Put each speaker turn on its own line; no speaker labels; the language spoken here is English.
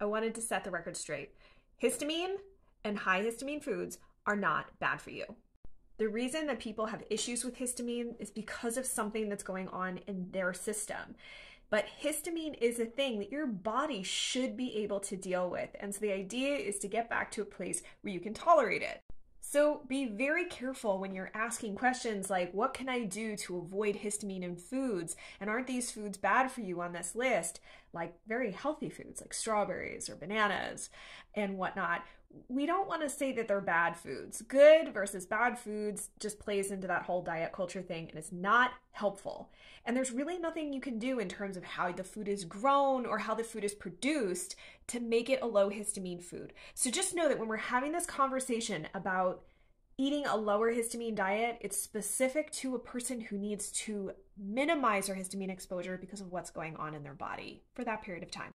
I wanted to set the record straight. Histamine and high histamine foods are not bad for you. The reason that people have issues with histamine is because of something that's going on in their system. But histamine is a thing that your body should be able to deal with. And so the idea is to get back to a place where you can tolerate it. So be very careful when you're asking questions like, what can I do to avoid histamine in foods? And aren't these foods bad for you on this list? Like very healthy foods like strawberries or bananas and whatnot we don't want to say that they're bad foods. Good versus bad foods just plays into that whole diet culture thing and it's not helpful. And there's really nothing you can do in terms of how the food is grown or how the food is produced to make it a low histamine food. So just know that when we're having this conversation about eating a lower histamine diet, it's specific to a person who needs to minimize their histamine exposure because of what's going on in their body for that period of time.